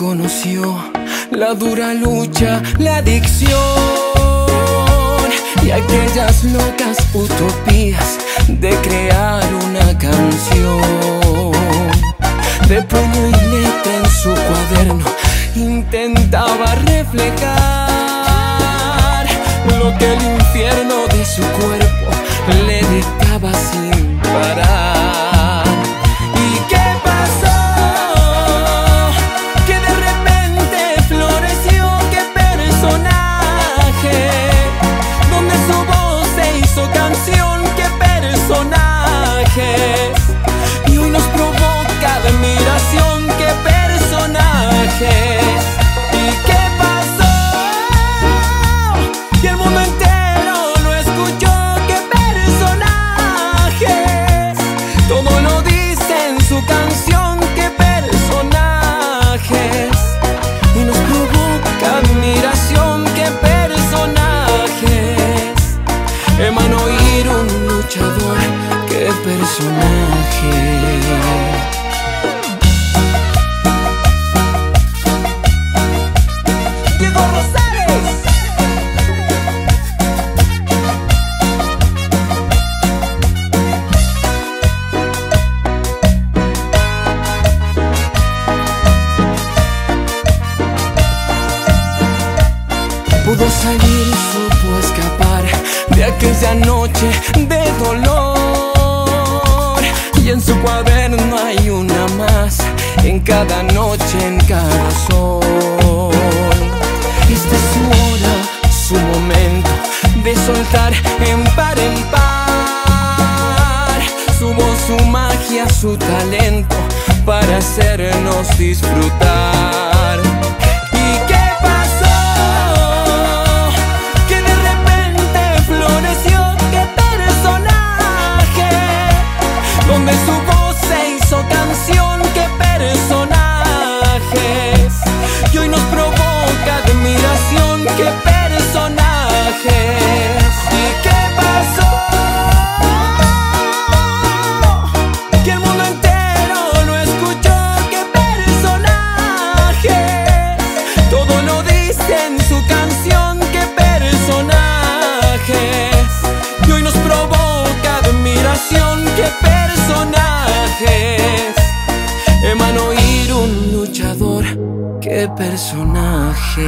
inició la dura lucha, la adicción y aquellas locas utopías de crear una canción. De puño y letra en su cuaderno intentaba reflejar lo que el infierno de su cuerpo Pudo salir, supo escapar de aquella noche de dolor. Y en su cuaderno hay una más, en cada noche, en cada sol. Esta es su hora, su momento de soltar en par en par. Su voz, su magia, su talento para hacernos disfrutar. Personaje.